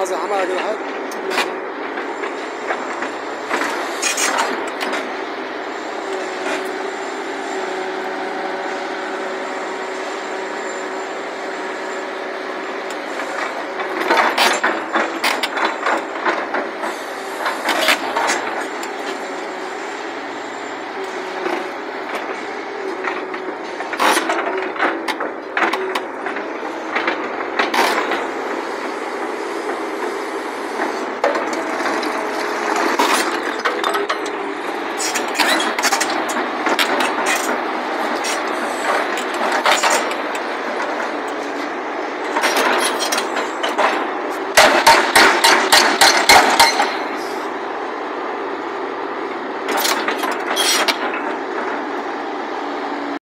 Nase haben wir halt.